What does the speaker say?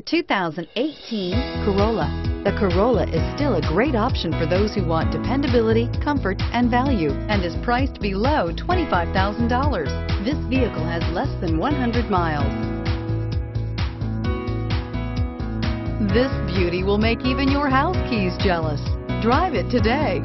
The 2018 Corolla. The Corolla is still a great option for those who want dependability, comfort, and value, and is priced below $25,000. This vehicle has less than 100 miles. This beauty will make even your house keys jealous. Drive it today.